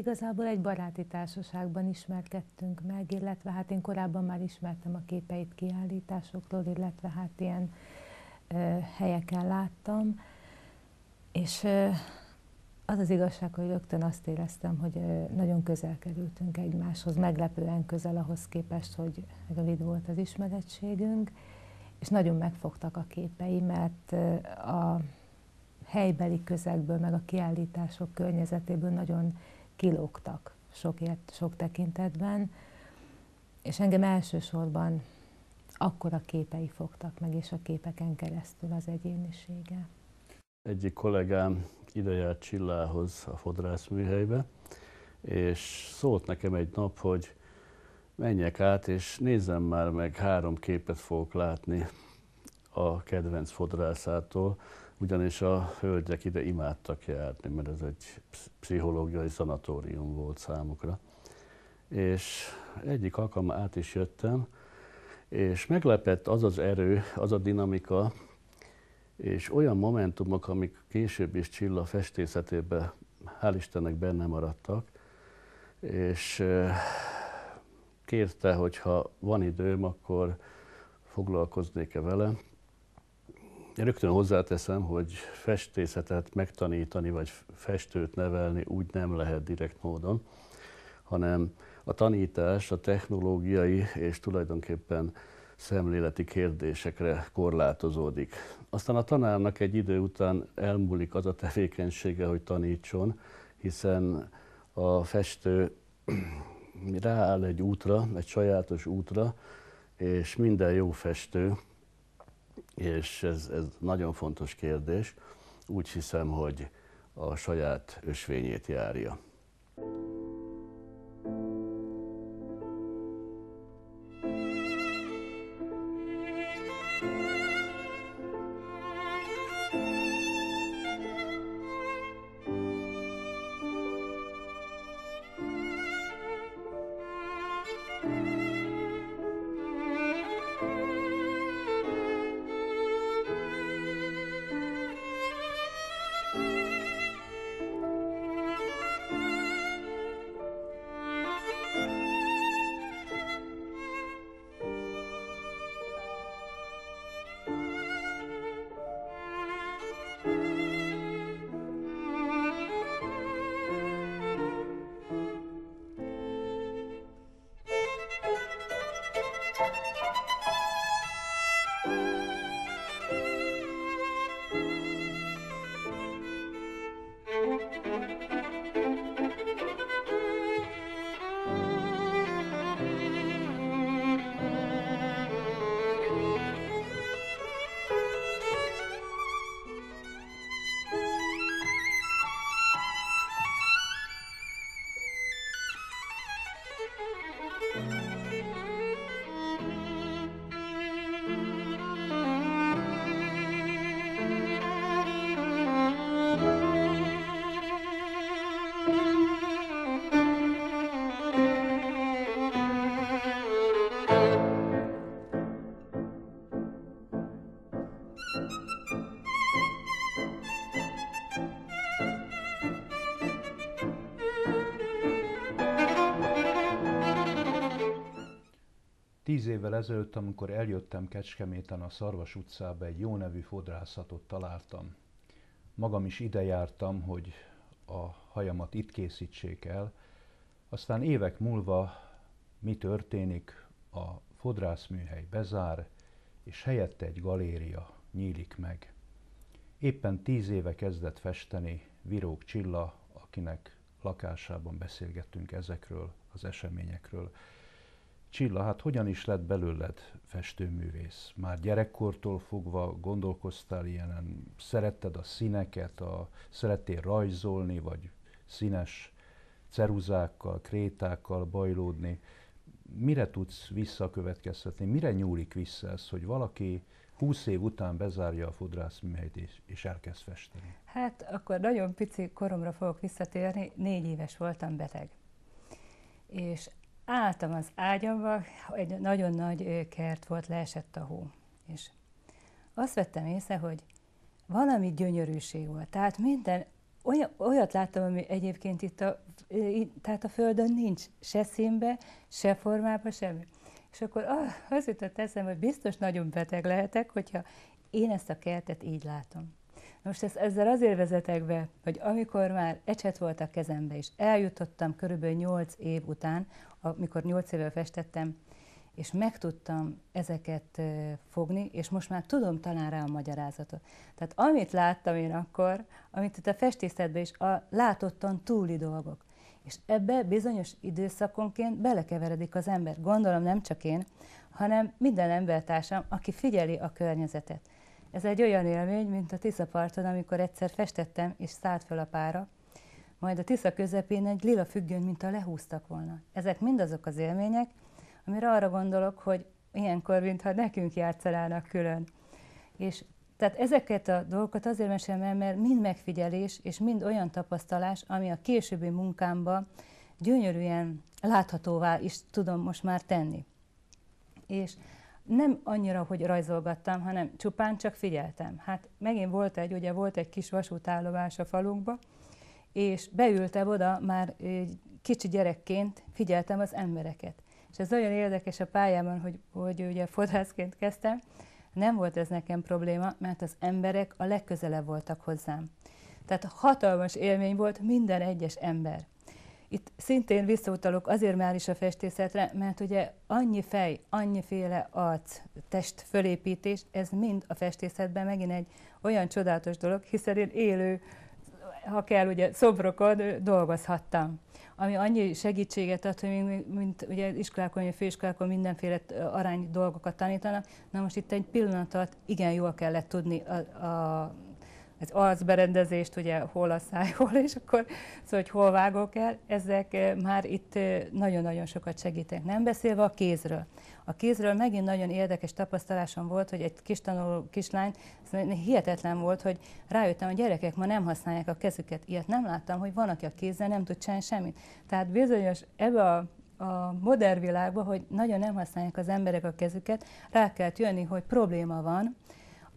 igazából egy baráti társaságban ismerkedtünk meg, illetve hát én korábban már ismertem a képeit kiállításokról, illetve hát ilyen ö, helyeken láttam, és ö, az az igazság, hogy rögtön azt éreztem, hogy ö, nagyon közel kerültünk egymáshoz, meglepően közel ahhoz képest, hogy rövid volt az ismerettségünk, és nagyon megfogtak a képei, mert a helybeli közegből, meg a kiállítások környezetéből nagyon kilógtak sok, sok tekintetben, és engem elsősorban akkor a képei fogtak meg, és a képeken keresztül az egyénisége. Egyik kollégám ide járt Csillához a fodrászműhelybe, és szólt nekem egy nap, hogy menjek át, és nézzem már meg, három képet fogok látni a kedvenc fodrászától, ugyanis a hölgyek ide imádtak járni, mert ez egy pszichológiai szanatórium volt számukra. És egyik alkalma át is jöttem, és meglepett az az erő, az a dinamika, és olyan momentumok, amik később is Csilla festészetében hál' Istennek benne maradtak, és kérte, hogy ha van időm, akkor foglalkoznék-e vele. Rögtön hozzáteszem, hogy festészetet megtanítani, vagy festőt nevelni úgy nem lehet direkt módon, hanem a tanítás a technológiai és tulajdonképpen szemléleti kérdésekre korlátozódik. Aztán a tanárnak egy idő után elmúlik az a tevékenysége, hogy tanítson, hiszen a festő rááll egy útra, egy sajátos útra, és minden jó festő és ez, ez nagyon fontos kérdés. Úgy hiszem, hogy a saját ösvényét járja. Tíz évvel ezelőtt, amikor eljöttem Kecskeméten a Szarvas utcába, egy jó nevű fodrászatot találtam. Magam is ide jártam, hogy a hajamat itt készítsék el. Aztán évek múlva mi történik? A fodrászműhely bezár, és helyette egy galéria nyílik meg. Éppen tíz éve kezdett festeni Virók Csilla, akinek lakásában beszélgettünk ezekről az eseményekről. Csilla, hát hogyan is lett belőled festőművész? Már gyerekkortól fogva gondolkoztál ilyenen? Szeretted a színeket, a, szerettél rajzolni, vagy színes ceruzákkal, krétákkal bajlódni? Mire tudsz visszakövetkeztetni? Mire nyúlik vissza ez, hogy valaki 20 év után bezárja a fodrászműhelyt és, és elkezd festeni? Hát akkor nagyon pici koromra fogok visszatérni, négy éves voltam beteg. És álltam az ágyamba, egy nagyon nagy kert volt, leesett a hó. És azt vettem észre, hogy valami gyönyörűség volt. Tehát minden olyat láttam, ami egyébként itt a, tehát a Földön nincs se színbe, se formába, semmi. És akkor az jutott eszembe, hogy biztos nagyon beteg lehetek, hogyha én ezt a kertet így látom. Most ezt, ezzel azért vezetek be, hogy amikor már ecset volt a kezembe, és eljutottam körülbelül 8 év után, amikor 8 évvel festettem, és meg tudtam ezeket fogni, és most már tudom talán rá a magyarázatot. Tehát amit láttam én akkor, amit itt a festészetben is, a látottan túli dolgok. És ebbe bizonyos időszakonként belekeveredik az ember. Gondolom nem csak én, hanem minden embertársam, aki figyeli a környezetet. Ez egy olyan élmény, mint a Tiszaparton, amikor egyszer festettem, és szállt föl a pára, majd a Tisza közepén egy lila függöny, mint a lehúztak volna. Ezek mind azok az élmények, amire arra gondolok, hogy ilyenkor, mintha nekünk játszanának külön. És tehát ezeket a dolgokat azért mesélem el, mert mind megfigyelés, és mind olyan tapasztalás, ami a későbbi munkámba gyönyörűen láthatóvá is tudom most már tenni. És nem annyira, hogy rajzolgattam, hanem csupán csak figyeltem. Hát megint volt egy, ugye volt egy kis vasútállomás a falunkba, és beültem oda, már kicsi gyerekként figyeltem az embereket. És ez nagyon érdekes a pályában, hogy, hogy ugye fodrászként kezdtem, nem volt ez nekem probléma, mert az emberek a legközelebb voltak hozzám. Tehát hatalmas élmény volt minden egyes ember. Itt szintén visszautalok azért már is a festészetre, mert ugye annyi fej, annyiféle arc, test fölépítés, ez mind a festészetben megint egy olyan csodálatos dolog, hiszen én élő, ha kell, ugye szobrokon dolgozhattam ami annyi segítséget ad, hogy mint, ugye iskolákon, vagy főiskolákon mindenféle arány dolgokat tanítanak. Na most itt egy pillanatot igen jól kellett tudni a, a az arcberendezést, ugye hol a száj, hol, és akkor szóval, hogy hol vágok el, ezek már itt nagyon-nagyon sokat segítenek. Nem beszélve a kézről. A kézről megint nagyon érdekes tapasztalásom volt, hogy egy kis tanuló kislány, hihetetlen volt, hogy rájöttem, hogy gyerekek ma nem használják a kezüket. Ilyet nem láttam, hogy van, aki a kézzel nem tud csinálni semmit. Tehát bizonyos ebbe a a modern világban, hogy nagyon nem használják az emberek a kezüket, rá kell jönni, hogy probléma van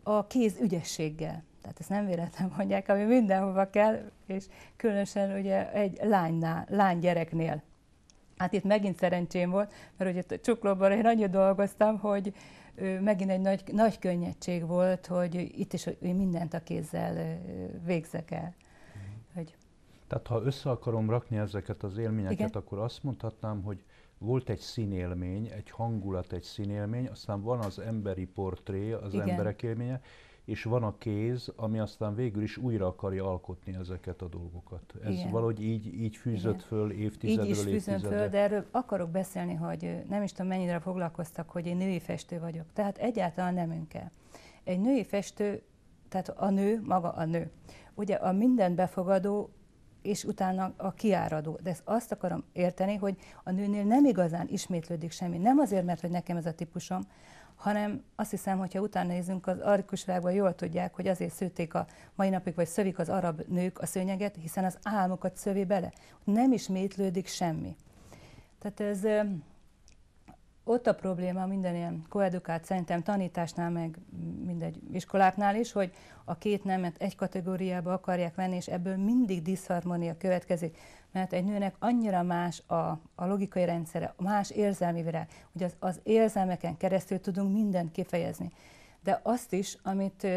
a kéz ügyességgel. Tehát ezt nem véletlen mondják, ami mindenhova kell, és különösen ugye egy lánynál, lány gyereknél. Hát itt megint szerencsém volt, mert ugye Csuklóban én annyit dolgoztam, hogy megint egy nagy, nagy könnyedség volt, hogy itt is hogy mindent a kézzel végzek el. Hogy... Tehát ha össze akarom rakni ezeket az élményeket, Igen? akkor azt mondhatnám, hogy volt egy színélmény, egy hangulat, egy színélmény, aztán van az emberi portré, az Igen. emberek élménye, és van a kéz, ami aztán végül is újra akarja alkotni ezeket a dolgokat. Ez Igen. valahogy így, így fűzött Igen. föl évtizedről Így is fűzött föl, de erről akarok beszélni, hogy nem is tudom mennyire foglalkoztak, hogy én női festő vagyok. Tehát egyáltalán nem kell. Egy női festő, tehát a nő, maga a nő. Ugye a minden befogadó és utána a kiáradó. De ezt azt akarom érteni, hogy a nőnél nem igazán ismétlődik semmi. Nem azért, mert hogy nekem ez a típusom, hanem azt hiszem, hogyha utána nézünk, az arikus világban jól tudják, hogy azért szőték a mai napig, vagy szövik az arab nők a szőnyeget, hiszen az álmokat szövi bele. Nem ismétlődik semmi. Tehát ez ott a probléma minden ilyen koedukált szerintem tanításnál, meg mindegy iskoláknál is, hogy a két nemet egy kategóriába akarják venni, és ebből mindig diszharmonia következik mert egy nőnek annyira más a, a logikai rendszere, más érzelmi virág, hogy az, az érzelmeken keresztül tudunk mindent kifejezni. De azt is, amit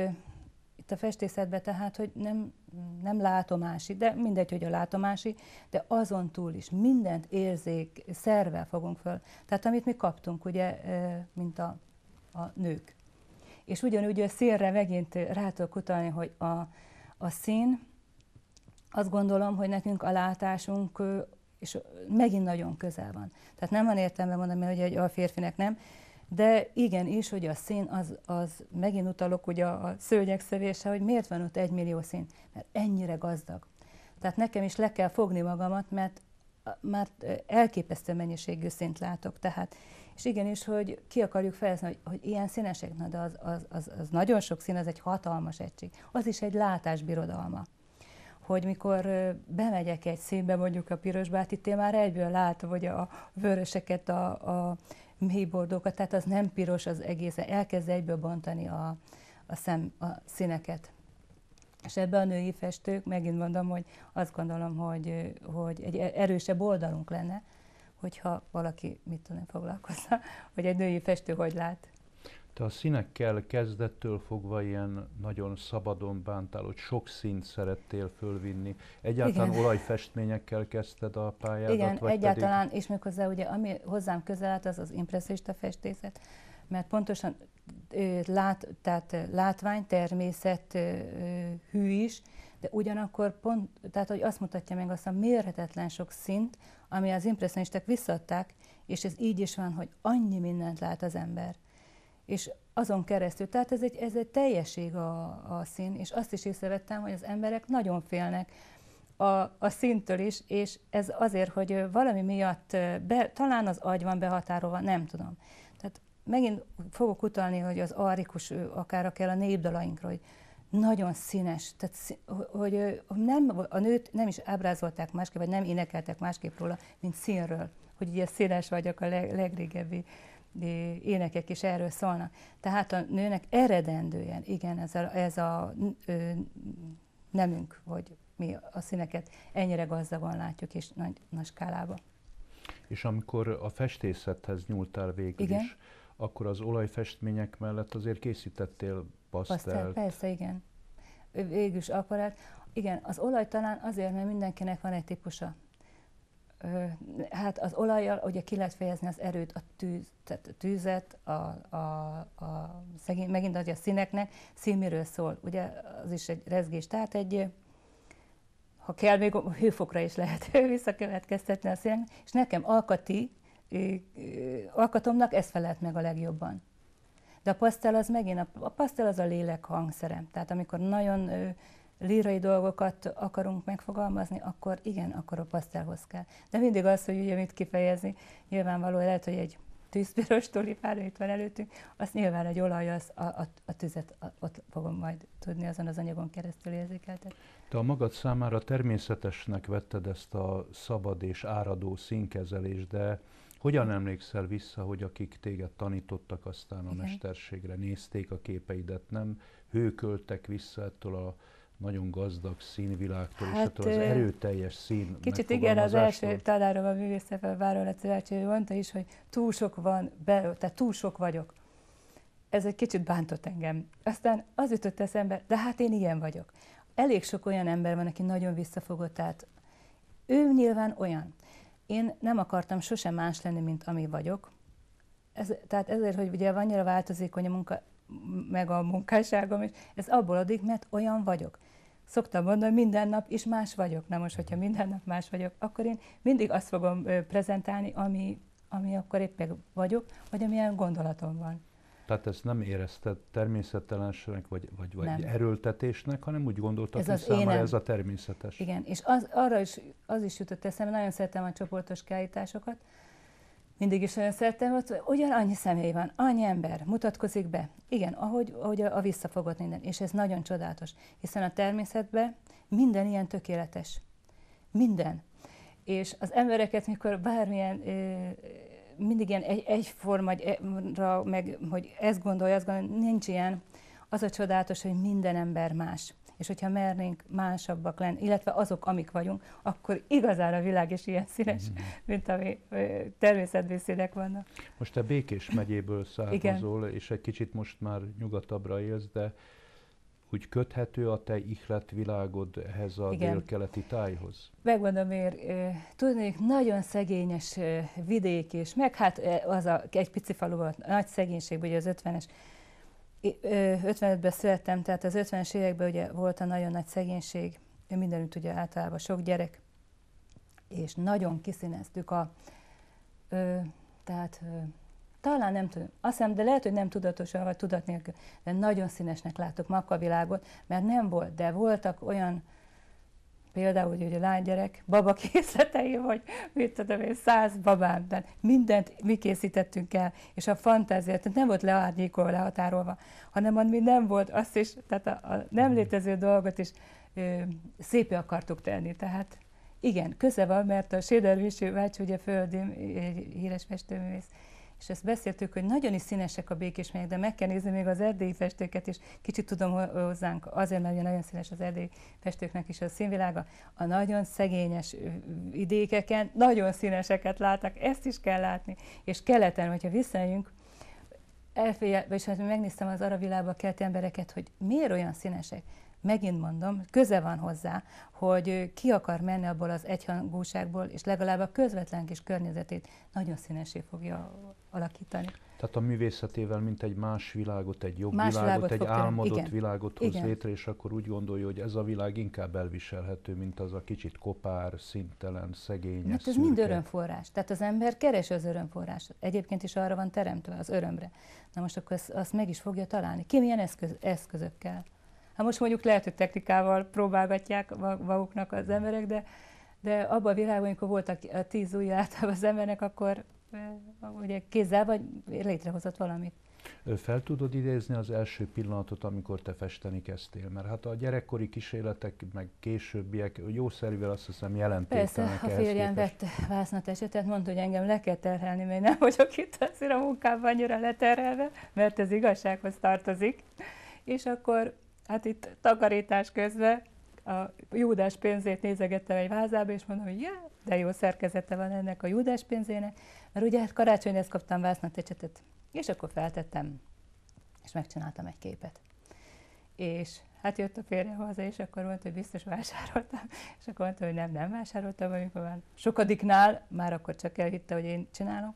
itt a festészetben tehát, hogy nem, nem látomási, de mindegy, hogy a látomási, de azon túl is mindent érzék, szervel fogunk föl. Tehát amit mi kaptunk, ugye, mint a, a nők. És ugyanúgy a szélre megint rá tudok utalni, hogy a, a szín, azt gondolom, hogy nekünk a látásunk és megint nagyon közel van. Tehát nem van értelme mondani, hogy egy a férfinek nem, de igen is, hogy a szín, az, az megint utalok ugye a szőnyeg szövése, hogy miért van ott egy millió szín, mert ennyire gazdag. Tehát nekem is le kell fogni magamat, mert már elképesztő mennyiségű szint látok. Tehát, és igenis, hogy ki akarjuk fejezni, hogy, hogy ilyen színesek, na de az, az, az, az nagyon sok szín, az egy hatalmas egység. Az is egy látásbirodalma hogy mikor bemegyek egy színbe, mondjuk a pirosbát, itt én már egyből látom, hogy a vöröseket, a, a mélybordokat, tehát az nem piros az egész, elkezd egyből bontani a, a, szem, a színeket. És ebbe a női festők, megint mondom, hogy azt gondolom, hogy, hogy egy erősebb oldalunk lenne, hogyha valaki, mit tudom, foglalkozna, hogy egy női festő hogy lát. Te a színekkel kezdettől fogva ilyen nagyon szabadon bántál, hogy sok színt szerettél fölvinni. Egyáltalán Igen. olajfestményekkel kezdted a pályádat? Igen, vagy egyáltalán, pedig... és méghozzá ugye, ami hozzám közel állt, az az impresszista festészet, mert pontosan lát, tehát látvány, természet hű is, de ugyanakkor pont, tehát hogy azt mutatja meg azt a mérhetetlen sok szint, ami az impresszonisták visszadták, és ez így is van, hogy annyi mindent lát az ember. És azon keresztül, tehát ez egy, ez egy teljesség a, a szín, és azt is észrevettem, hogy az emberek nagyon félnek a, a szintől is, és ez azért, hogy valami miatt, be, talán az agy van behatárolva, nem tudom. Tehát megint fogok utalni, hogy az arikus, akár kell a népdalainkra, hogy nagyon színes, tehát hogy nem, a nőt nem is ábrázolták másképp, vagy nem énekeltek másképp róla, mint színről, hogy ugye színes vagyok a leg, legrégebbi énekek is erről szólnak. Tehát a nőnek eredendően, igen, ez a, ez a ö, nemünk, hogy mi a színeket ennyire gazdagon látjuk és nagy, nagy skálában. És amikor a festészethez nyúltál végül igen? is, akkor az olajfestmények mellett azért készítettél pasztelt. Pasztelt, persze, igen. Végül is akvarelt. Igen, az olaj talán azért, mert mindenkinek van egy típusa. Hát az olajjal ugye ki lehet fejezni az erőt, a, tűz, tehát a tűzet, a, a, a szegény, megint a színeknek, színmiről szól. Ugye az is egy rezgés, tehát egy, ha kell, még a hőfokra is lehet visszakövetkeztetni a színek, és nekem alkati, alkatomnak ez felelt meg a legjobban. De a pasztel az megint, a, a pasztel az a lélek hangszerem. Tehát amikor nagyon lírai dolgokat akarunk megfogalmazni, akkor igen, akkor a pasztelhoz kell. De mindig az, hogy ugye mit kifejezni, nyilvánvaló lehet, hogy egy tűzpiros tulipára itt van előttünk, azt nyilván egy olaj, az a, a, a tüzet a, ott fogom majd tudni azon az anyagon keresztül érzékeltetni. Te a magad számára természetesnek vetted ezt a szabad és áradó színkezelést, de hogyan emlékszel vissza, hogy akik téged tanítottak aztán a Igen. mesterségre, nézték a képeidet, nem hőköltek vissza ettől a nagyon gazdag színvilágtól, hát, és ettől az erőteljes szín Kicsit igen, az első tanárom a művészete Váról Laci mondta is, hogy túl sok van, be, tehát túl sok vagyok. Ez egy kicsit bántott engem. Aztán az jutott eszembe, de hát én ilyen vagyok. Elég sok olyan ember van, aki nagyon visszafogott, tehát ő nyilván olyan. Én nem akartam sosem más lenni, mint ami vagyok. Ez, tehát ezért, hogy ugye annyira változékony a munka, meg a munkásságom, és ez abból adik, mert olyan vagyok. Szoktam mondani, minden nap is más vagyok. Na most, hogyha minden nap más vagyok, akkor én mindig azt fogom prezentálni, ami, ami akkor éppen vagyok, vagy amilyen gondolatom van. Tehát ezt nem érezted természetelenségnek, vagy, vagy, vagy erőltetésnek, hanem úgy gondoltad, ez hogy számára ez a természetes. Igen, és az, arra is, az is jutott eszembe, nagyon szeretem a csoportos kiállításokat, mindig is olyan szerettem, hogy ugyan annyi személy van, annyi ember mutatkozik be. Igen, ahogy, ahogy a, a visszafogott minden. És ez nagyon csodálatos, hiszen a természetben minden ilyen tökéletes. Minden. És az embereket, mikor bármilyen mindig ilyen egy, egyforma, meg hogy ezt gondolja, azt gondolja, nincs ilyen. Az a csodálatos, hogy minden ember más. És hogyha mernénk másabbak lenni, illetve azok, amik vagyunk, akkor igazán a világ is ilyen színes, mm. mint ami természetben színek vannak. Most te Békés megyéből származol, Igen. és egy kicsit most már nyugatabbra élsz, de úgy köthető a te ihletvilágod ehhez a Igen. délkeleti tájhoz? Megmondom miért. Tudnék, nagyon szegényes vidék, és meg hát az a, egy pici falu volt, nagy szegénység, ugye az 50-es 55-ben születtem, tehát az 50-es években ugye volt a nagyon nagy szegénység, mindenütt ugye általában sok gyerek, és nagyon kiszíneztük a, ö, tehát ö, talán nem tudom, azt hiszem, de lehet, hogy nem tudatosan, vagy tudat nélkül, de nagyon színesnek látok ma a világot, mert nem volt, de voltak olyan, például, hogy a lánygyerek babakészletei, vagy mit tudom én, száz babám, tehát mindent mi készítettünk el, és a fantáziát, tehát nem volt leárnyékolva, lehatárolva, hanem ami nem volt, azt is, tehát a, a nem létező dolgot is ö, szépé akartuk tenni, tehát igen, köze van, mert a Séder Viső bácsi, ugye földi, egy híres festőművész, és ezt beszéltük, hogy nagyon is színesek a békésmegyek, de meg kell nézni még az erdélyi festőket is. Kicsit tudom hozzánk, azért nagyon, nagyon színes az erdélyi festőknek is a színvilága. A nagyon szegényes vidékeken nagyon színeseket látnak, ezt is kell látni. És keleten, hogyha visszajönjünk, elfél, vagyis hát megnéztem az arab világban kelt embereket, hogy miért olyan színesek megint mondom, köze van hozzá, hogy ki akar menni abból az egyhangúságból, és legalább a közvetlen kis környezetét nagyon színesé fogja alakítani. Tehát a művészetével, mint egy más világot, egy jobb más világot, világot egy álmodott igen. világot hoz igen. létre, és akkor úgy gondolja, hogy ez a világ inkább elviselhető, mint az a kicsit kopár, szintelen, szegény. Hát ez szürke. mind örömforrás. Tehát az ember keres az örömforrás. Egyébként is arra van teremtve, az örömre. Na most akkor azt, azt meg is fogja találni. Ki milyen eszköz, eszközökkel? Hát most mondjuk lehet, hogy technikával próbálgatják maguknak az emberek, de, de abban a világban, amikor voltak a tíz ujj általában az embernek, akkor ugye kézzel vagy létrehozott valamit. Fel tudod idézni az első pillanatot, amikor te festeni kezdtél? Mert hát a gyerekkori kísérletek, meg későbbiek jószerűvel azt hiszem jelentéktelenek Persze, a férjem vett vásznat esetet, mondta, hogy engem le kell terhelni, mert nem vagyok itt azért a munkában annyira leterhelve, mert ez igazsághoz tartozik. És akkor Hát itt takarítás közben a Júdás pénzét nézegettem egy vázába, és mondom, hogy ja, de jó szerkezete van ennek a Júdás pénzének, mert ugye karácsonyra ezt kaptam vásznatecsetet, és akkor feltettem, és megcsináltam egy képet. És hát jött a férje haza, és akkor mondta, hogy biztos vásároltam, és akkor mondta, hogy nem, nem vásároltam, amikor már sokadiknál, már akkor csak elhitte, hogy én csinálom.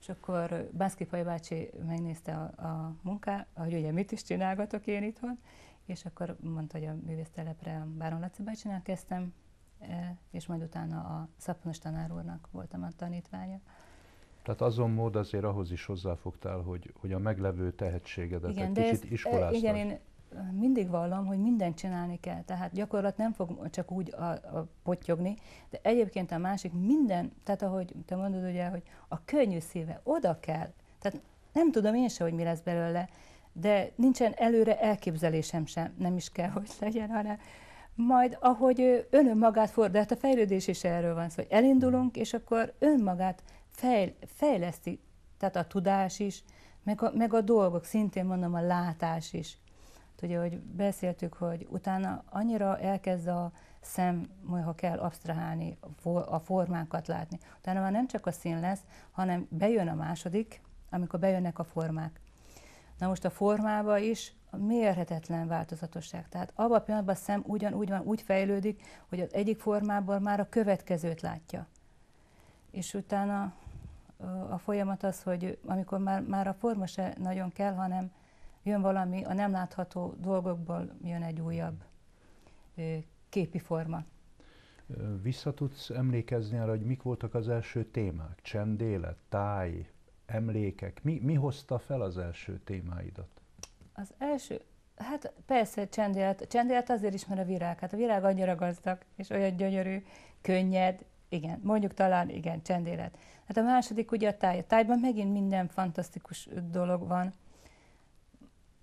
És akkor Bászki bácsi megnézte a, a munkát, hogy ugye mit is csinálgatok én itthon, és akkor mondta, hogy a művésztelepre a Báron Laci bácsinál kezdtem, e, és majd utána a szapnos tanár úrnak voltam a tanítványa. Tehát azon mód azért ahhoz is hozzáfogtál, hogy, hogy a meglevő tehetségedet igen, egy kicsit iskoláztad. Igen, én mindig vallom, hogy mindent csinálni kell. Tehát gyakorlat nem fog csak úgy a, a potyogni, de egyébként a másik minden, tehát ahogy te mondod ugye, hogy a könnyű szíve oda kell. Tehát nem tudom én se, hogy mi lesz belőle, de nincsen előre elképzelésem sem, nem is kell, hogy legyen, hanem majd ahogy önmagát fordul, hát a fejlődés is erről van szó, hogy elindulunk, és akkor önmagát fejl, fejleszti, tehát a tudás is, meg a, meg a dolgok, szintén mondom a látás is. Ugye, hogy beszéltük, hogy utána annyira elkezd a szem, ha kell absztrahálni, a formákat látni. Utána már nem csak a szín lesz, hanem bejön a második, amikor bejönnek a formák. Na most a formába is a mérhetetlen változatosság. Tehát abban a pillanatban a szem ugyanúgy van, úgy fejlődik, hogy az egyik formából már a következőt látja. És utána a folyamat az, hogy amikor már, már a forma se nagyon kell, hanem jön valami, a nem látható dolgokból jön egy újabb képi forma. Vissza tudsz emlékezni arra, hogy mik voltak az első témák? Csendélet, táj, emlékek? Mi, mi hozta fel az első témáidat? Az első, hát persze csendélet. Csendélet azért is, mert a virág. Hát a virág annyira gazdag, és olyan gyönyörű, könnyed, igen, mondjuk talán igen, csendélet. Hát a második ugye a táj. A tájban megint minden fantasztikus dolog van.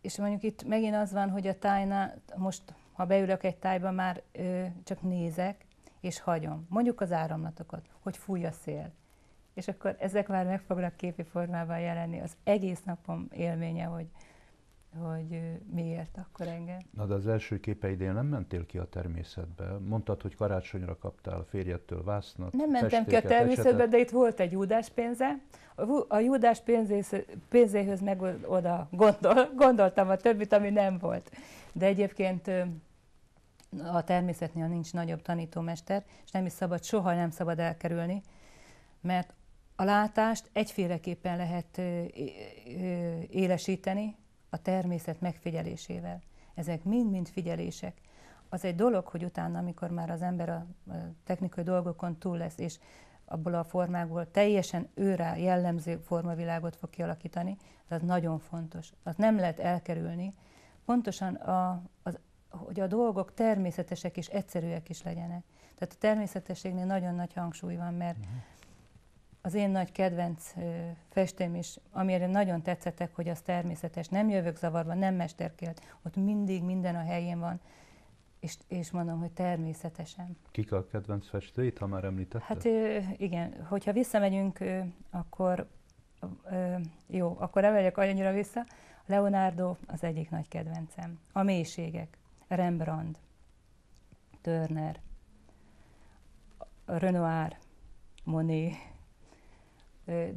És mondjuk itt megint az van, hogy a tájnál, most ha beülök egy tájba, már ö, csak nézek, és hagyom. Mondjuk az áramlatokat, hogy fúj a szél és akkor ezek már meg fognak képi formában jelenni. Az egész napom élménye, hogy, hogy miért akkor engem. Na de az első képeidén nem mentél ki a természetbe. Mondtad, hogy karácsonyra kaptál férjettől vásznat. Nem mentem ki a természetbe, esetet. de itt volt egy júdás pénze. A júdás pénzéhöz meg oda gondol, gondoltam a többit, ami nem volt. De egyébként a természetnél nincs nagyobb tanítómester, és nem is szabad, soha nem szabad elkerülni, mert a látást egyféleképpen lehet élesíteni a természet megfigyelésével. Ezek mind-mind figyelések. Az egy dolog, hogy utána, amikor már az ember a technikai dolgokon túl lesz, és abból a formákból teljesen őrá jellemző formavilágot fog kialakítani, az nagyon fontos. Az nem lehet elkerülni. Pontosan, a, az, hogy a dolgok természetesek és egyszerűek is legyenek. Tehát a természetességnél nagyon nagy hangsúly van, mert uh-huh az én nagy kedvenc festém is, amire nagyon tetszettek, hogy az természetes, nem jövök zavarba, nem mesterkélt, ott mindig minden a helyén van, és, és mondom, hogy természetesen. Kik a kedvenc festőit, ha már említetted? Hát igen, hogyha visszamegyünk, akkor jó, akkor nem megyek annyira vissza. Leonardo az egyik nagy kedvencem. A mélységek. Rembrandt, Turner, Renoir, Monet,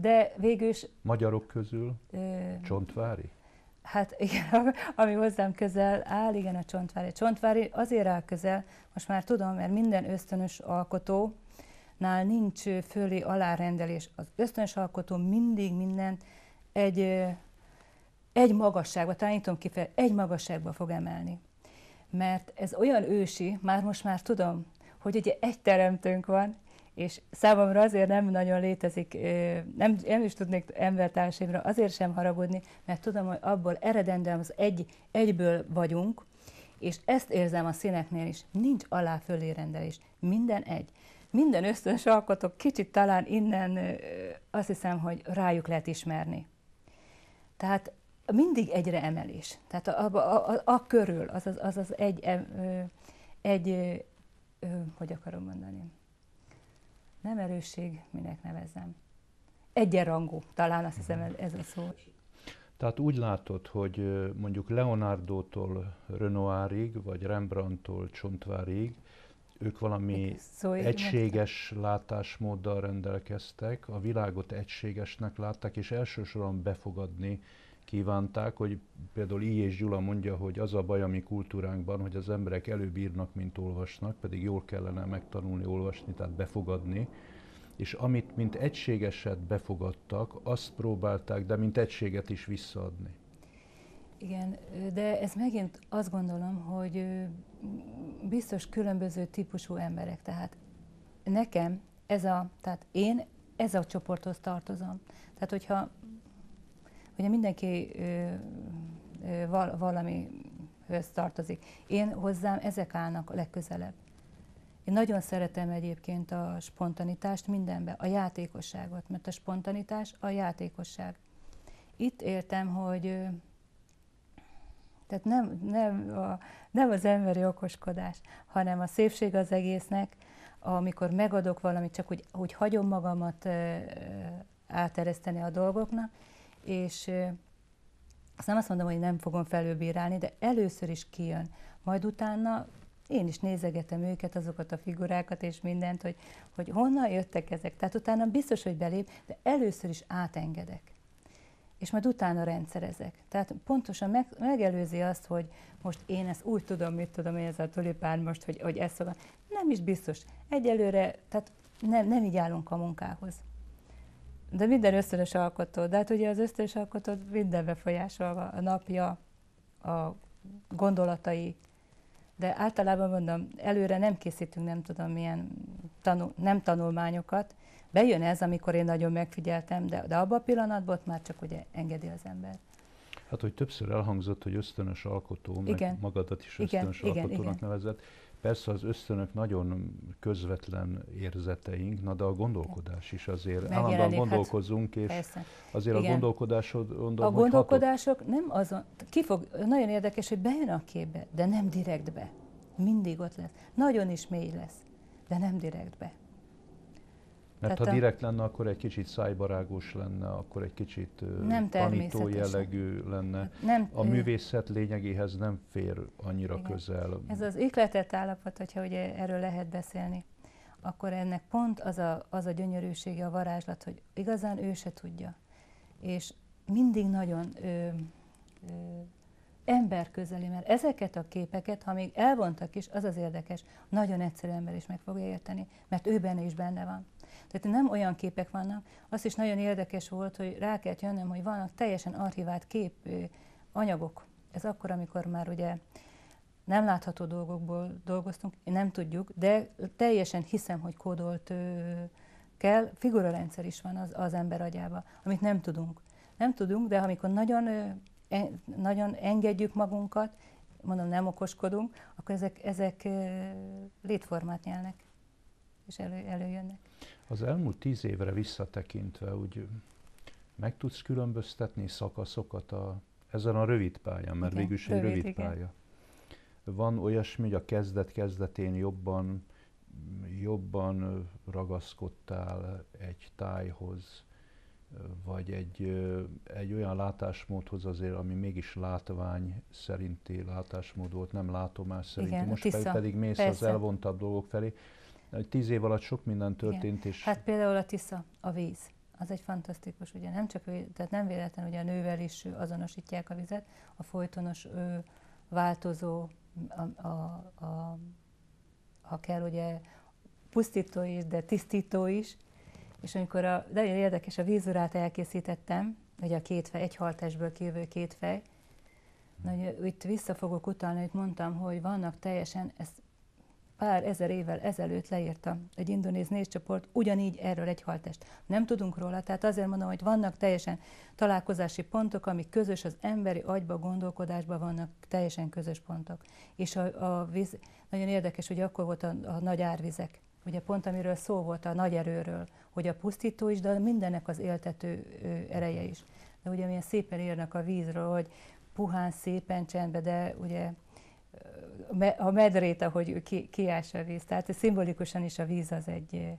de végül is... Magyarok közül? Csontvári? Hát igen, ami hozzám közel áll, igen, a Csontvári. Csontvári azért áll közel, most már tudom, mert minden ösztönös alkotónál nincs fölé alárendelés. Az ösztönös alkotó mindig mindent egy, egy magasságba, talán tudom kifejezni, egy magasságba fog emelni. Mert ez olyan ősi, már most már tudom, hogy ugye egy teremtőnk van, és számomra azért nem nagyon létezik, nem, nem is tudnék embertársaimra azért sem haragudni, mert tudom, hogy abból eredendően az egy, egyből vagyunk, és ezt érzem a színeknél is, nincs alá fölé rendelés, minden egy. Minden ösztönös alkotok kicsit talán innen azt hiszem, hogy rájuk lehet ismerni. Tehát mindig egyre emelés. Tehát a, a, a, a körül, az az, az, az egy, egy, egy, hogy akarom mondani, nem erősség, minek nevezzem. Egyenrangú, talán azt hiszem ez a szó. Tehát úgy látod, hogy mondjuk Leonardo-tól Renoirig, vagy Rembrandtól Csontvárig, ők valami szóval egységes látásmóddal rendelkeztek, a világot egységesnek látták, és elsősorban befogadni kívánták, hogy például I. és Gyula mondja, hogy az a baj a mi kultúránkban, hogy az emberek előbb írnak, mint olvasnak, pedig jól kellene megtanulni olvasni, tehát befogadni, és amit mint egységeset befogadtak, azt próbálták, de mint egységet is visszaadni. Igen, de ez megint azt gondolom, hogy biztos különböző típusú emberek. Tehát nekem ez a, tehát én ez a csoporthoz tartozom. Tehát hogyha ugye mindenki ö, ö, val, valamihez tartozik. Én hozzám ezek állnak legközelebb. Én nagyon szeretem egyébként a spontanitást mindenbe, a játékosságot, mert a spontanitás a játékosság. Itt értem, hogy tehát nem, nem, a, nem az emberi okoskodás, hanem a szépség az egésznek, amikor megadok valamit, csak úgy, úgy hagyom magamat átereszteni a dolgoknak, és azt nem azt mondom, hogy nem fogom felülbírálni, de először is kijön. Majd utána én is nézegetem őket, azokat a figurákat és mindent, hogy, hogy honnan jöttek ezek. Tehát utána biztos, hogy belép, de először is átengedek. És majd utána rendszerezek. Tehát pontosan meg, megelőzi azt, hogy most én ezt úgy tudom, mit tudom én ez a tulipán most, hogy, hogy ezt fogom. Nem is biztos. Egyelőre, tehát nem, nem így állunk a munkához. De minden ösztönös alkotó. De hát ugye az ösztönös alkotó minden befolyásolva, a napja, a gondolatai. De általában mondom, előre nem készítünk nem tudom milyen tanul, nem tanulmányokat. Bejön ez, amikor én nagyon megfigyeltem, de, de abban a pillanatban ott már csak ugye engedi az ember. Hát, hogy többször elhangzott, hogy ösztönös alkotó, igen. meg magadat is ösztönös igen, alkotónak igen, nevezett. Persze az ösztönök nagyon közvetlen érzeteink, na de a gondolkodás is azért állandóan hát gondolkozunk, és persze. azért Igen. a gondolkodásod A gondolkodások hatott? nem azon, ki fog, nagyon érdekes, hogy bejön a képbe, de nem direkt be. Mindig ott lesz. Nagyon is mély lesz, de nem direkt be. Mert Tehát ha direkt lenne, akkor egy kicsit szájbarágos lenne, akkor egy kicsit nem tanító jellegű lenne. Nem, a művészet lényegéhez nem fér annyira igen. közel. Ez az ikletett állapot, hogyha ugye erről lehet beszélni, akkor ennek pont az a, az a gyönyörűsége, a varázslat, hogy igazán ő se tudja. És mindig nagyon ö, ö, emberközeli, mert ezeket a képeket, ha még elvontak is, az az érdekes, nagyon egyszerű ember is meg fogja érteni, mert ő benne is benne van. Tehát nem olyan képek vannak. Azt is nagyon érdekes volt, hogy rá kellett jönnöm, hogy vannak teljesen archivált kép anyagok. Ez akkor, amikor már ugye nem látható dolgokból dolgoztunk, nem tudjuk, de teljesen hiszem, hogy kódolt kell, figurarendszer is van az, az ember agyába, amit nem tudunk. Nem tudunk, de amikor nagyon, en, nagyon engedjük magunkat, mondom, nem okoskodunk, akkor ezek, ezek létformát nyelnek, és elő, előjönnek. Az elmúlt tíz évre visszatekintve úgy meg tudsz különböztetni szakaszokat a, ezen a rövid pályán, mert igen, végülis egy rövid, rövid pálya. Van olyasmi, hogy a kezdet-kezdetén jobban, jobban ragaszkodtál egy tájhoz, vagy egy, egy olyan látásmódhoz azért, ami mégis látvány szerinti látásmód volt, nem látomás szerinti. Igen, Most tisza, pedig mész persze. az elvontabb dolgok felé. Tíz év alatt sok minden történt. Igen. És... Hát például a Tisza, a víz. Az egy fantasztikus, ugye nem csak, tehát nem véletlen, hogy a nővel is azonosítják a vizet, a folytonos ő, változó, a, a, a, ha kell ugye pusztító is, de tisztító is, és amikor a, nagyon érdekes, a vízurát elkészítettem, ugye a két fej, egy haltestből kívül két fej, Na, ugye, itt vissza fogok utalni, hogy mondtam, hogy vannak teljesen, ezt pár ezer évvel ezelőtt leírta egy indonéz nézcsoport ugyanígy erről egy haltest. Nem tudunk róla, tehát azért mondom, hogy vannak teljesen találkozási pontok, amik közös az emberi agyba, gondolkodásban vannak teljesen közös pontok. És a, a víz, nagyon érdekes, hogy akkor volt a, a nagy árvizek, ugye pont amiről szó volt a nagy erőről, hogy a pusztító is, de mindennek az éltető ereje is. De ugye milyen szépen írnak a vízről, hogy puhán, szépen, csendben, de ugye a medrét, ahogy ki, kiássa a víz. Tehát szimbolikusan is a víz az egy,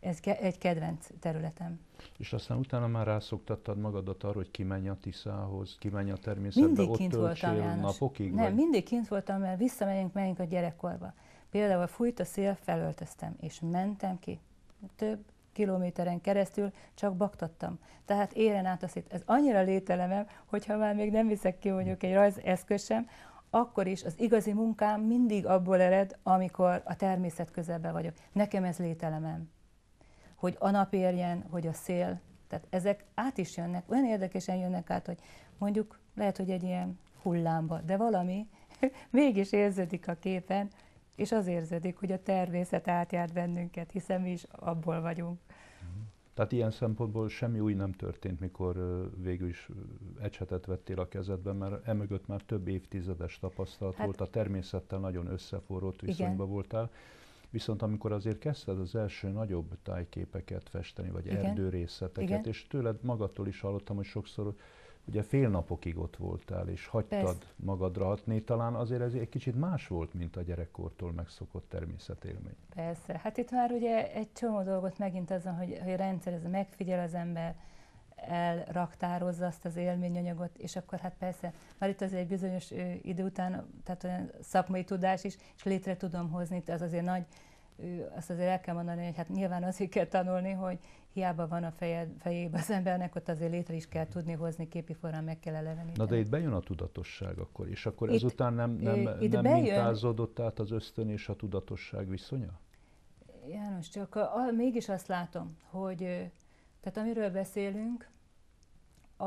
ez egy kedvenc területem. És aztán utána már rászoktattad magadat arra, hogy kimenj a Tiszához, kimenj a természetbe, mindig ott kint voltam, János. napokig? Nem, vagy? mindig kint voltam, mert visszamegyünk, menjünk a gyerekkorba. Például fújt a szél, felöltöztem, és mentem ki. Több kilométeren keresztül csak baktattam. Tehát éren át a szét. Ez annyira lételemem, hogyha már még nem viszek ki mondjuk egy rajzeszköz sem, akkor is az igazi munkám mindig abból ered, amikor a természet közelben vagyok. Nekem ez lételemem. Hogy a nap érjen, hogy a szél. Tehát ezek át is jönnek, olyan érdekesen jönnek át, hogy mondjuk lehet, hogy egy ilyen hullámba, de valami mégis érződik a képen, és az érződik, hogy a természet átjárt bennünket, hiszen mi is abból vagyunk. Tehát ilyen szempontból semmi új nem történt, mikor végül is ecsetet vettél a kezedben, mert emögött már több évtizedes tapasztalat hát, volt, a természettel nagyon összeforrott viszonyban voltál. Viszont amikor azért kezdted az első nagyobb tájképeket festeni, vagy igen. erdőrészeteket, igen. és tőled magadtól is hallottam, hogy sokszor ugye fél napokig ott voltál, és hagytad Persze. magadra hatni, talán azért ez egy kicsit más volt, mint a gyerekkortól megszokott természetélmény. Persze, hát itt már ugye egy csomó dolgot megint azon, hogy, hogy rendszerez, megfigyel az ember, elraktározza azt az élményanyagot, és akkor hát persze, már itt azért egy bizonyos idő után, tehát olyan szakmai tudás is, és létre tudom hozni, az azért nagy, azt azért el kell mondani, hogy hát nyilván azért kell tanulni, hogy hiába van a fejed, fejében az embernek, ott azért létre is kell tudni hozni, képi forrán meg kell eleveníteni. Na de itt bejön a tudatosság akkor, és akkor itt, ezután nem, nem, itt nem bejön, mintázódott át az ösztön és a tudatosság viszonya? János, csak a, a, mégis azt látom, hogy tehát amiről beszélünk, a,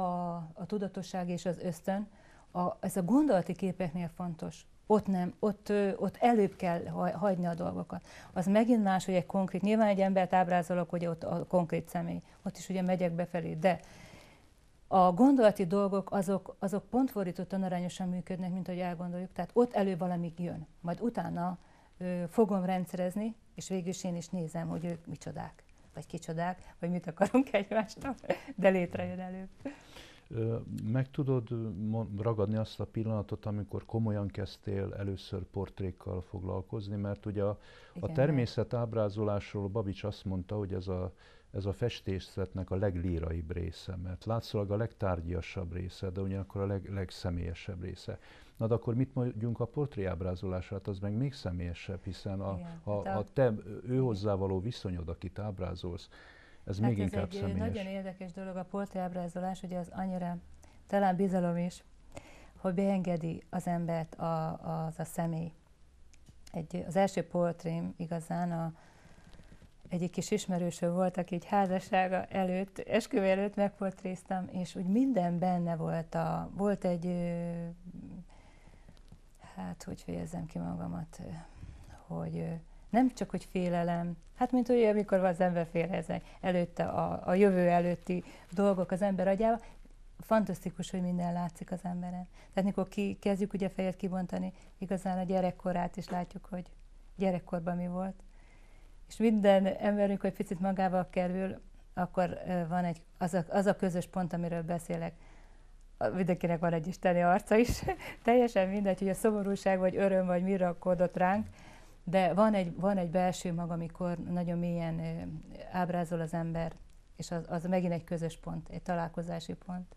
a tudatosság és az ösztön, a, ez a gondolati képeknél fontos ott nem, ott, ott előbb kell hagyni a dolgokat. Az megint más, hogy egy konkrét, nyilván egy embert ábrázolok, hogy ott a konkrét személy, ott is ugye megyek befelé, de a gondolati dolgok azok, azok pont fordítottan arányosan működnek, mint ahogy elgondoljuk, tehát ott elő valami jön, majd utána ö, fogom rendszerezni, és végül is én is nézem, hogy ők micsodák, vagy kicsodák, vagy mit akarunk egymástól, de létrejön előbb. Meg tudod ragadni azt a pillanatot, amikor komolyan kezdtél először portrékkal foglalkozni, mert ugye a, a természet ábrázolásról Babics azt mondta, hogy ez a, ez a festészetnek a leglíraibb része, mert látszólag a legtárgyiasabb része, de ugyanakkor a leg, legszemélyesebb része. Na de akkor mit mondjunk a portréábrázolásra? Hát az meg még személyesebb, hiszen a, Igen, a, hát a, a te ő hozzá való viszonyod, akit ábrázolsz, ez hát még ez inkább egy személyes. nagyon érdekes dolog a portréábrázolás, hogy az annyira, talán bizalom is, hogy beengedi az embert a, az a személy. Egy, az első portrém igazán a, egyik kis ismerősöm volt, aki egy házassága előtt, esküvő előtt megportréztem, és úgy minden benne volt. A, volt egy, hát hogy fejezzem ki magamat, hogy nem csak, hogy félelem, hát mint hogy amikor az ember félrezni előtte, a, a jövő előtti dolgok az ember agyába, fantasztikus, hogy minden látszik az emberen. Tehát mikor ki, kezdjük ugye fejet kibontani, igazán a gyerekkorát is látjuk, hogy gyerekkorban mi volt. És minden emberünk, hogy picit magával kerül, akkor van egy, az a, az a közös pont, amiről beszélek, mindenkinek van egy isteni arca is, teljesen mindegy, hogy a szomorúság, vagy öröm, vagy mi rakódott ránk, de van egy, van egy belső mag, amikor nagyon mélyen ábrázol az ember és az, az megint egy közös pont, egy találkozási pont.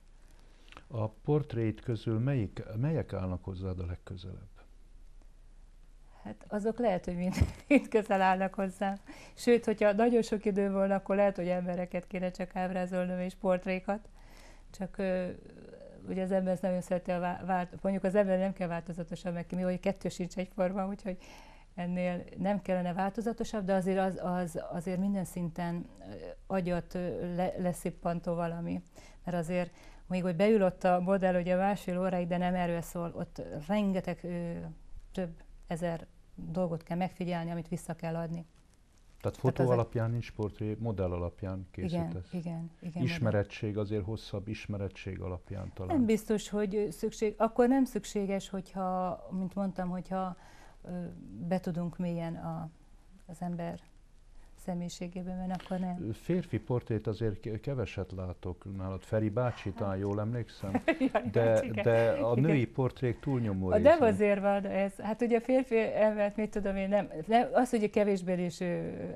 A portrét közül melyik, melyek állnak hozzád a legközelebb? Hát azok lehet, hogy mind, mind közel állnak hozzám. Sőt, hogyha nagyon sok idő volna, akkor lehet, hogy embereket kéne csak ábrázolnom és portrékat. Csak ugye az ember nagyon szereti a vált, mondjuk az ember nem kell változatosan meg, mi, hogy kettő sincs egyforma, úgyhogy ennél nem kellene változatosabb, de azért, az, az, azért minden szinten agyat le, leszippantó valami. Mert azért, még hogy beül ott a modell ugye másfél óráig, de nem erről szól, ott rengeteg több ezer dolgot kell megfigyelni, amit vissza kell adni. Tehát fotó Tehát alapján egy... nincs portré, modell alapján készítesz? Igen, igen. igen ismerettség azért hosszabb ismerettség alapján talán? Nem biztos, hogy szükség, akkor nem szükséges, hogyha, mint mondtam, hogyha be tudunk mélyen a, az ember személyiségében, mert akkor nem. Férfi portrét azért keveset látok nálad. Feri bácsi, hát. jól emlékszem, de, hát de a női portrék túlnyomó A Nem azért van ez. Hát ugye a férfi embert, mit tudom én, nem, nem az, hogy kevésbé is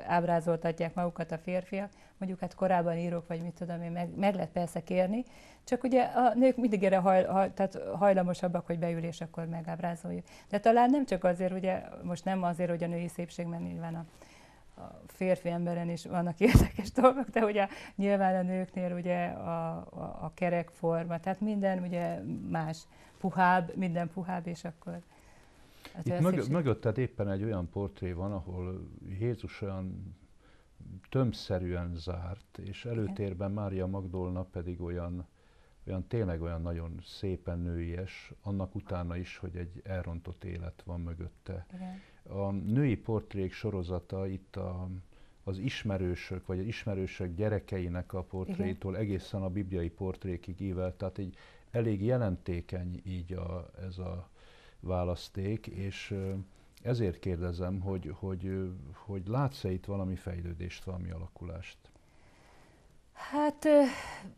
ábrázoltatják magukat a férfiak, mondjuk hát korábban írók, vagy mit tudom én, meg, meg lehet persze kérni, csak ugye a nők mindig erre haj, haj, tehát hajlamosabbak, hogy beül és akkor megábrázoljuk. De talán nem csak azért, ugye most nem azért, hogy a női szépség, mert nyilván a férfi emberen is vannak érdekes dolgok, de ugye nyilván a nőknél ugye a, a, a kerekforma, tehát minden ugye más, puhább, minden puhább, és akkor... Hát Itt mög- mögötted éppen egy olyan portré van, ahol Jézus olyan tömbszerűen zárt, és előtérben Mária Magdolna pedig olyan, olyan tényleg olyan nagyon szépen nőies, annak utána is, hogy egy elrontott élet van mögötte. Igen a női portrék sorozata itt a, az ismerősök, vagy az ismerősök gyerekeinek a portrétól egészen a bibliai portrékig ível, tehát egy elég jelentékeny így a, ez a választék, és ezért kérdezem, hogy, hogy, hogy látsz-e itt valami fejlődést, valami alakulást? Hát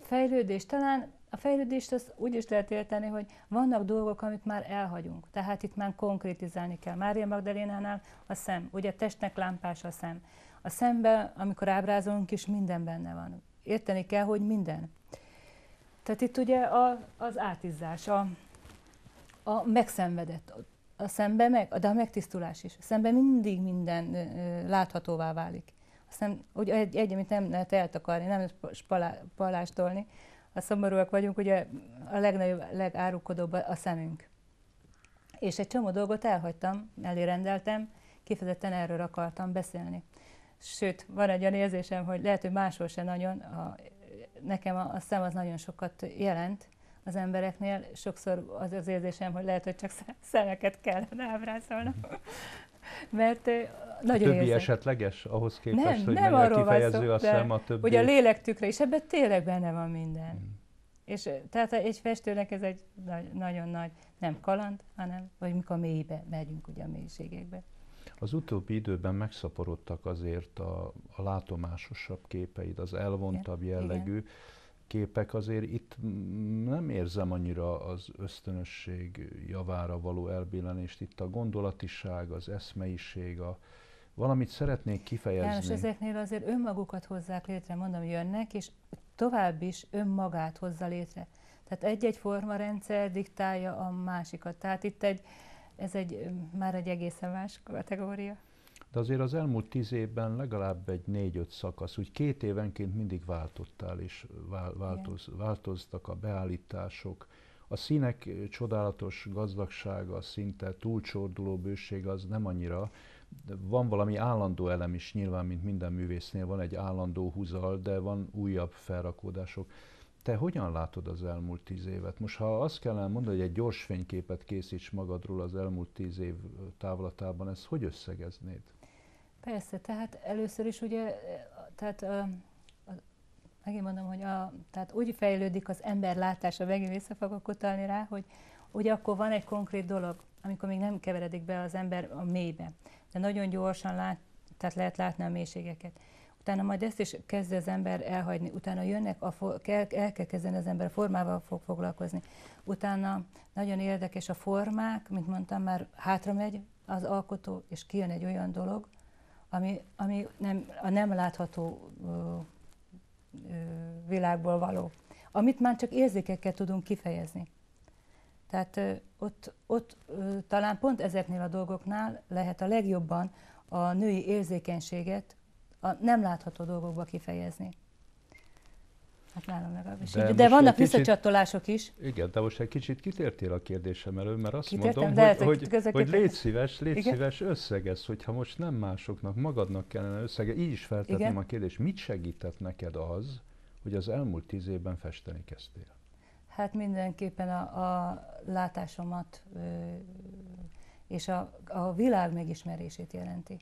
fejlődés talán a fejlődést az úgy is lehet érteni, hogy vannak dolgok, amit már elhagyunk. Tehát itt már konkrétizálni kell. Mária Magdalénánál a szem, ugye testnek lámpás a szem. A szemben, amikor ábrázolunk is, minden benne van. Érteni kell, hogy minden. Tehát itt ugye a, az átizzás, a, a megszenvedett, a szembe meg, de a megtisztulás is. A szembe mindig minden ö, láthatóvá válik. Aztán ugye egy, egy, amit nem lehet eltakarni, nem lehet palástolni, a szomorúak vagyunk, ugye a legnagyobb, legárulkodóbb a szemünk. És egy csomó dolgot elhagytam, elérendeltem, kifejezetten erről akartam beszélni. Sőt, van egy olyan érzésem, hogy lehet, hogy máshol se nagyon, a, nekem a, a szem az nagyon sokat jelent az embereknél. Sokszor az az érzésem, hogy lehet, hogy csak szemeket kellene ábrázolnom. Mert nagyon a többi érzek. esetleges ahhoz képest, nem, hogy nem arról kifejező szó, a szem, a többi... Ugye a lélektükre is, ebben tényleg benne van minden. Hmm. És tehát egy festőnek ez egy nagyon nagy, nem kaland, hanem, vagy mikor mélybe megyünk ugye a mélységekbe. Az utóbbi időben megszaporodtak azért a, a látomásosabb képeid, az elvontabb Igen. jellegű. Igen képek azért itt nem érzem annyira az ösztönösség javára való elbillenést. Itt a gondolatiság, az eszmeiség, a, valamit szeretnék kifejezni. János, ezeknél azért önmagukat hozzák létre, mondom, jönnek, és tovább is önmagát hozza létre. Tehát egy-egy formarendszer diktálja a másikat. Tehát itt egy, ez egy, már egy egészen más kategória de azért az elmúlt tíz évben legalább egy négy-öt szakasz, úgy két évenként mindig váltottál, és változ, változtak a beállítások. A színek csodálatos gazdagsága, szinte túlcsorduló bőség az nem annyira, de van valami állandó elem is, nyilván, mint minden művésznél van egy állandó húzal, de van újabb felrakódások. Te hogyan látod az elmúlt tíz évet? Most ha azt kellene mondani, hogy egy gyors fényképet készíts magadról az elmúlt tíz év távlatában, ezt hogy összegeznéd? Persze, tehát először is ugye, tehát a, a, megint mondom, hogy a, tehát úgy fejlődik az ember látása, megint vissza fogok utalni rá, hogy ugye akkor van egy konkrét dolog, amikor még nem keveredik be az ember a mélybe, de nagyon gyorsan lát, tehát lehet látni a mélységeket. Utána majd ezt is kezdi az ember elhagyni, utána jönnek, a, kell, el kell kezdeni az ember formával fog foglalkozni. Utána nagyon érdekes a formák, mint mondtam, már hátra megy az alkotó, és kijön egy olyan dolog, ami, ami nem, a nem látható világból való, amit már csak érzékekkel tudunk kifejezni. Tehát ott, ott talán pont ezeknél a dolgoknál lehet a legjobban a női érzékenységet a nem látható dolgokba kifejezni. Hát nálam legalábbis. De, de vannak kicsit, visszacsatolások is. Igen, de most egy kicsit kitértél a kérdésem elő, mert azt Kitértem, mondom, lehet, hogy, hogy, hogy légy szíves, légy igen? szíves összegez, hogyha most nem másoknak, magadnak kellene összege, így is feltetném igen? a kérdést, mit segített neked az, hogy az elmúlt tíz évben festeni kezdtél? Hát mindenképpen a, a látásomat ö, és a, a világ megismerését jelenti.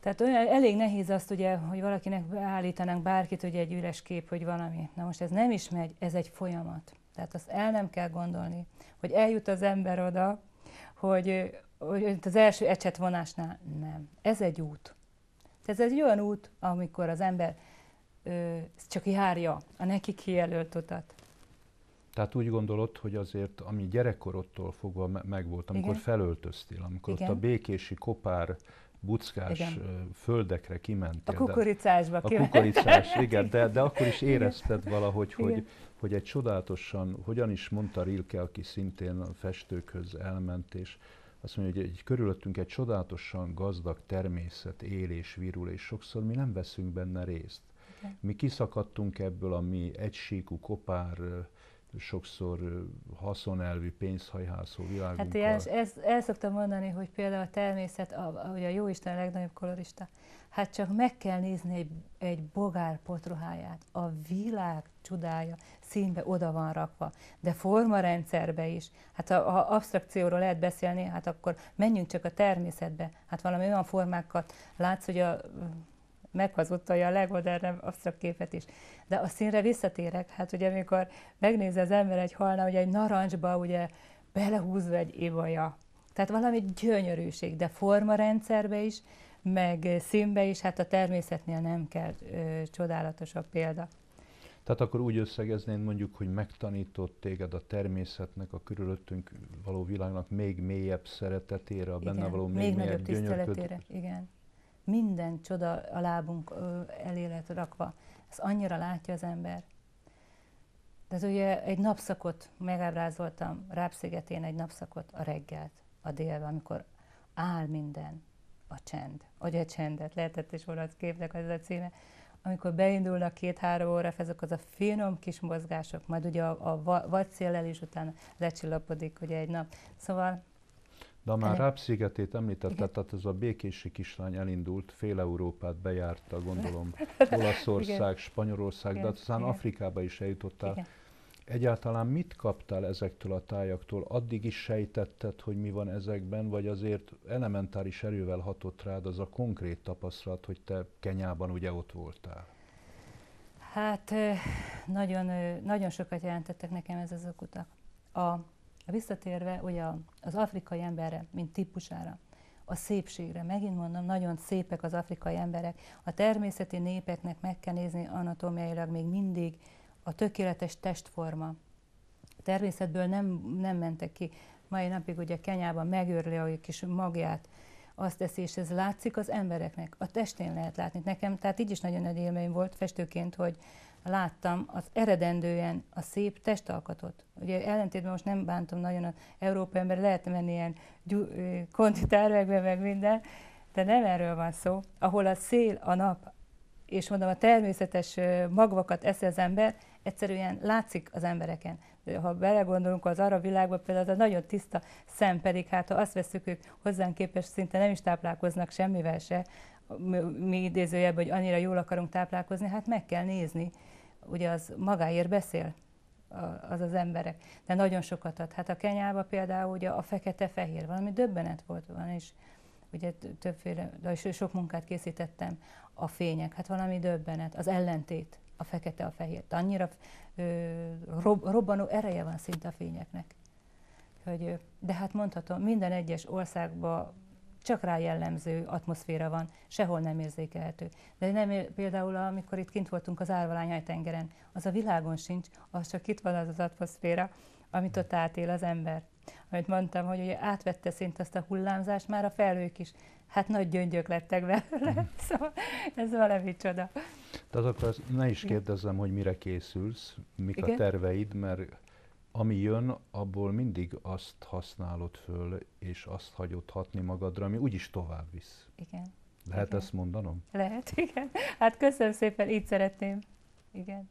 Tehát olyan, elég nehéz azt ugye, hogy valakinek beállítanánk bárkit, hogy egy üres kép, hogy valami. Na most ez nem is megy, ez egy folyamat. Tehát azt el nem kell gondolni, hogy eljut az ember oda, hogy, hogy az első ecsetvonásnál nem. Ez egy út. Tehát ez egy olyan út, amikor az ember ö, csak járja a neki kijelölt utat. Tehát úgy gondolod, hogy azért, ami gyerekkorodtól fogva megvolt, amikor Igen. felöltöztél, amikor Igen. ott a békési kopár buckás igen. földekre kimentél. A kukoricásba A kukoricás, igen, de, de akkor is érezted igen. valahogy, hogy, hogy egy csodálatosan, hogyan is mondta Rilke, aki szintén a festőkhöz elment, és azt mondja, hogy egy, körülöttünk egy csodálatosan gazdag természet él és virul, és sokszor mi nem veszünk benne részt. Igen. Mi kiszakadtunk ebből a mi egysíkú kopár sokszor haszonelvű, pénzhajhászó világunkkal. Hát én ezt el szoktam mondani, hogy például a természet, ahogy a Jóisten a legnagyobb kolorista, hát csak meg kell nézni egy, egy bogár potruháját. A világ csodája színbe oda van rakva, de formarendszerbe is. Hát ha, ha abstrakcióról lehet beszélni, hát akkor menjünk csak a természetbe. Hát valami olyan formákat látsz, hogy a meghazudtolja a legmodernebb absztrakt képet is. De a színre visszatérek, hát ugye amikor megnézi az ember egy halna, ugye egy narancsba ugye belehúzva egy ibolya. Tehát valami gyönyörűség, de formarendszerbe is, meg színbe is, hát a természetnél nem kell ö, csodálatosabb példa. Tehát akkor úgy összegeznénk mondjuk, hogy megtanított téged a természetnek, a körülöttünk való világnak még mélyebb szeretetére, a benne való még, még mélyebb tiszteletére. Igen minden csoda a lábunk elé lett rakva. Ezt annyira látja az ember. De az ugye egy napszakot megábrázoltam, Rápszigetén egy napszakot, a reggelt, a délbe, amikor áll minden, a csend. Hogy a csendet, lehetett is volna képnek az a címe. Amikor beindulnak két-három óra, ezek az a finom kis mozgások, majd ugye a, a vadszéllel is utána lecsillapodik ugye egy nap. Szóval de már Rápszigetét említette, tehát ez a békési kislány elindult, fél Európát bejárta, gondolom, Olaszország, Spanyolország, igen, de aztán igen. Afrikába is eljutottál. Igen. Egyáltalán mit kaptál ezektől a tájaktól? Addig is sejtetted, hogy mi van ezekben, vagy azért elementáris erővel hatott rád az a konkrét tapasztalat, hogy te Kenyában ugye ott voltál? Hát nagyon, nagyon sokat jelentettek nekem ez az utak. A Visszatérve ugye az afrikai emberre, mint típusára, a szépségre. Megint mondom, nagyon szépek az afrikai emberek. A természeti népeknek meg kell nézni anatómiailag még mindig a tökéletes testforma. A természetből nem, nem mentek ki. Mai napig ugye Kenyában megőrli a kis magját, azt teszi, és ez látszik az embereknek. A testén lehet látni. Nekem, tehát így is nagyon nagy élmény volt festőként, hogy láttam az eredendően a szép testalkatot. Ugye ellentétben most nem bántom nagyon az európai ember, lehet menni ilyen kontitárvekbe, meg minden, de nem erről van szó, ahol a szél, a nap, és mondom, a természetes magvakat eszi az ember, egyszerűen látszik az embereken. Ha belegondolunk az arab világban, például az a nagyon tiszta szem pedig, hát ha azt veszük, ők hozzánk képest szinte nem is táplálkoznak semmivel se, mi idézőjebb, hogy annyira jól akarunk táplálkozni, hát meg kell nézni, ugye az magáért beszél az az emberek, de nagyon sokat ad. Hát a Kenyában például ugye a fekete-fehér, valami döbbenet volt, van is, ugye többféle, de sok munkát készítettem, a fények, hát valami döbbenet, az ellentét, a fekete, a fehér. De annyira ö, rob, robbanó ereje van szinte a fényeknek. Hogy, de hát mondhatom, minden egyes országban csak rá jellemző atmoszféra van, sehol nem érzékelhető. De nem például, amikor itt kint voltunk az Árvalányai tengeren, az a világon sincs, az csak itt van az az atmoszféra, amit ott átél az ember. Amit mondtam, hogy ugye átvette szint azt a hullámzást, már a felhők is, hát nagy gyöngyök lettek belőle, szóval ez valami csoda. Tehát akkor ne is kérdezzem, hogy mire készülsz, mik Igen? a terveid, mert ami jön, abból mindig azt használod föl, és azt hagyod hatni magadra, ami úgyis tovább visz. Igen. Lehet igen. ezt mondanom? Lehet, igen. Hát köszönöm szépen, így szeretném. Igen.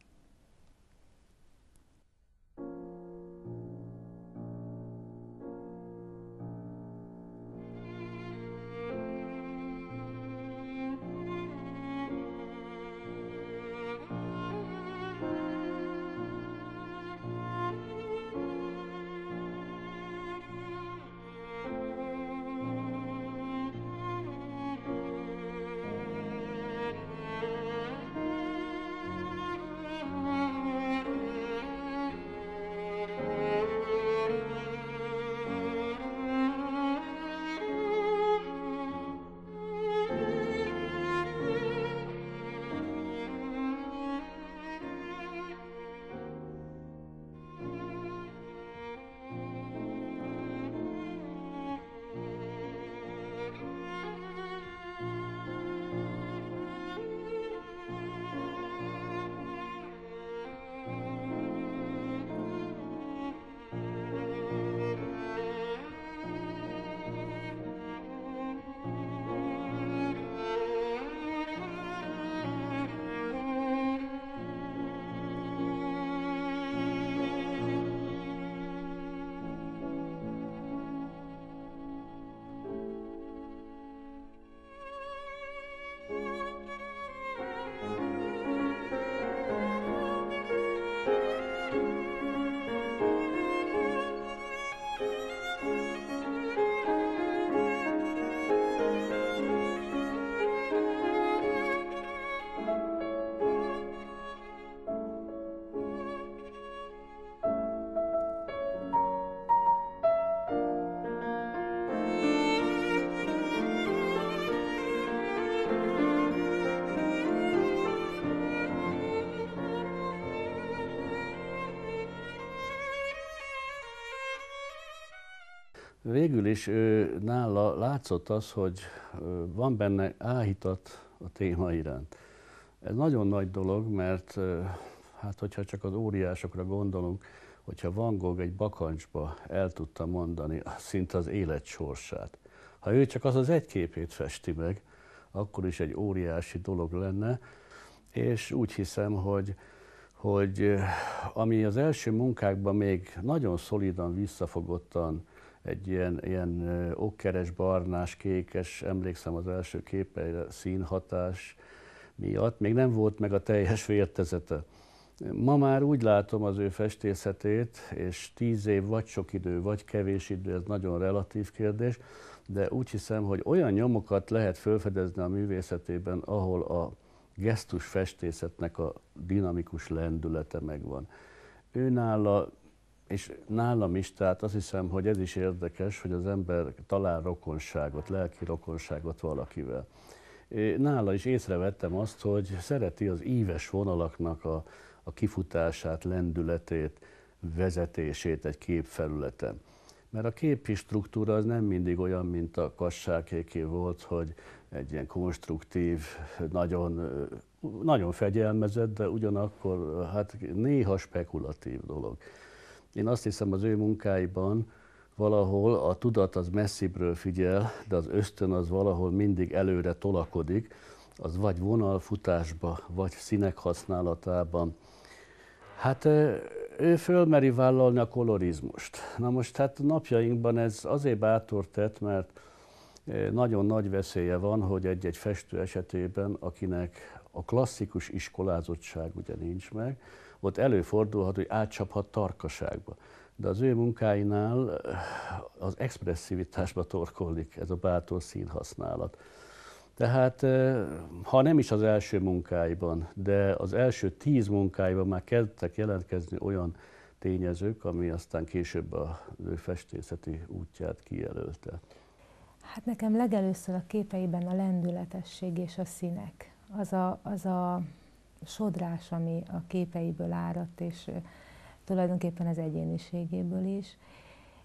Végül is ő, nála látszott az, hogy van benne áhítat a téma iránt. Ez nagyon nagy dolog, mert hát hogyha csak az óriásokra gondolunk, hogyha Van Gogh egy bakancsba el tudta mondani szinte az élet sorsát. Ha ő csak az az egy képét festi meg, akkor is egy óriási dolog lenne, és úgy hiszem, hogy, hogy ami az első munkákban még nagyon szolidan, visszafogottan egy ilyen, ilyen okkeres, barnás, kékes, emlékszem az első képeire, színhatás miatt, még nem volt meg a teljes vértezete. Ma már úgy látom az ő festészetét, és tíz év vagy sok idő, vagy kevés idő, ez nagyon relatív kérdés, de úgy hiszem, hogy olyan nyomokat lehet felfedezni a művészetében, ahol a gesztus festészetnek a dinamikus lendülete megvan. Őnála és nálam is, tehát azt hiszem, hogy ez is érdekes, hogy az ember talál rokonságot, lelki rokonságot valakivel. Nála is észrevettem azt, hogy szereti az íves vonalaknak a, a kifutását, lendületét, vezetését egy képfelületen. Mert a képi struktúra az nem mindig olyan, mint a kassákéké volt, hogy egy ilyen konstruktív, nagyon, nagyon fegyelmezett, de ugyanakkor hát néha spekulatív dolog. Én azt hiszem az ő munkáiban valahol a tudat az messzibről figyel, de az ösztön az valahol mindig előre tolakodik, az vagy vonalfutásba, vagy színek használatában. Hát ő fölmeri vállalni a kolorizmust. Na most hát napjainkban ez azért bátor tett, mert nagyon nagy veszélye van, hogy egy-egy festő esetében, akinek a klasszikus iskolázottság ugye nincs meg, ott előfordulhat, hogy átcsaphat tarkaságba. De az ő munkáinál eh, az expresszivitásba torkollik ez a bátor színhasználat. Tehát, eh, ha nem is az első munkáiban, de az első tíz munkáiban már kezdtek jelentkezni olyan tényezők, ami aztán később a ő festészeti útját kijelölte. Hát nekem legelőször a képeiben a lendületesség és a színek. Az a, az a sodrás, ami a képeiből áradt, és tulajdonképpen az egyéniségéből is.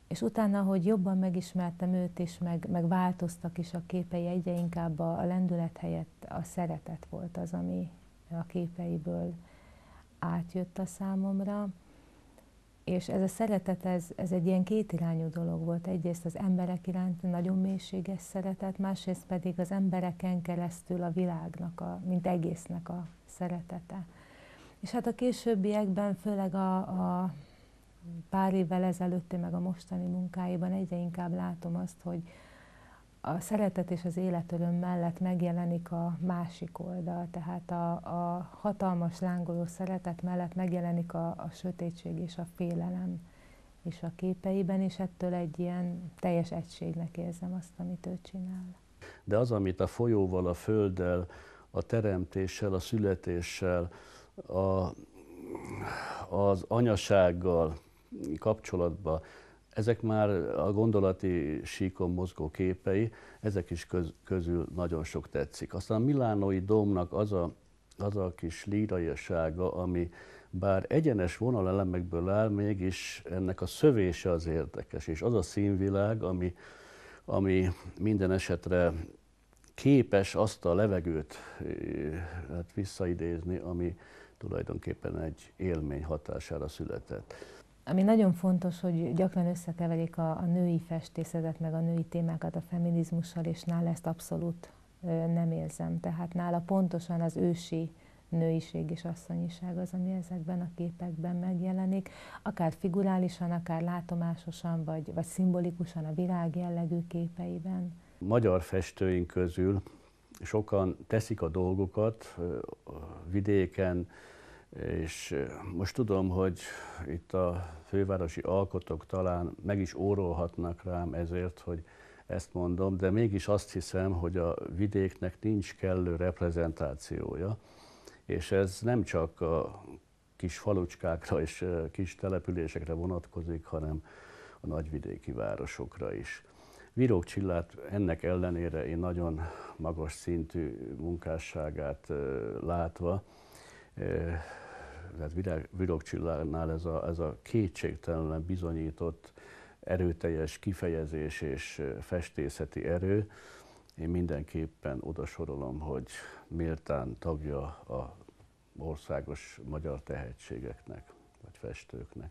És utána, hogy jobban megismertem őt, és meg, meg változtak is a képei, egyre inkább a, a lendület helyett a szeretet volt az, ami a képeiből átjött a számomra. És ez a szeretet, ez, ez egy ilyen kétirányú dolog volt. Egyrészt az emberek iránt nagyon mélységes szeretet, másrészt pedig az embereken keresztül a világnak, a, mint egésznek a szeretete. És hát a későbbiekben, főleg a, a pár évvel ezelőtti, meg a mostani munkáiban egyre inkább látom azt, hogy a szeretet és az életöröm mellett megjelenik a másik oldal, tehát a, a hatalmas lángoló szeretet mellett megjelenik a, a sötétség és a félelem is a képeiben, és ettől egy ilyen teljes egységnek érzem azt, amit ő csinál. De az, amit a folyóval, a földdel, a teremtéssel, a születéssel, a, az anyasággal kapcsolatban ezek már a gondolati síkon mozgó képei, ezek is köz, közül nagyon sok tetszik. Aztán a Milánói Dómnak az a, az a kis líraiasága, ami bár egyenes vonalelemekből áll, mégis ennek a szövése az érdekes, és az a színvilág, ami, ami minden esetre képes azt a levegőt hát visszaidézni, ami tulajdonképpen egy élmény hatására született. Ami nagyon fontos, hogy gyakran összekeverik a, a női festészetet, meg a női témákat a feminizmussal, és nála ezt abszolút nem érzem. Tehát nála pontosan az ősi nőiség és asszonyiság az, ami ezekben a képekben megjelenik, akár figurálisan, akár látomásosan, vagy, vagy szimbolikusan a világ jellegű képeiben. Magyar festőink közül sokan teszik a dolgokat vidéken, és most tudom, hogy itt a fővárosi alkotók talán meg is órolhatnak rám ezért, hogy ezt mondom, de mégis azt hiszem, hogy a vidéknek nincs kellő reprezentációja, és ez nem csak a kis falucskákra és kis településekre vonatkozik, hanem a nagyvidéki városokra is. Virók ennek ellenére én nagyon magas szintű munkásságát látva tehát Virágcsillánál ez a, ez a kétségtelenül bizonyított erőteljes kifejezés és festészeti erő, én mindenképpen odasorolom, hogy méltán tagja a országos magyar tehetségeknek, vagy festőknek.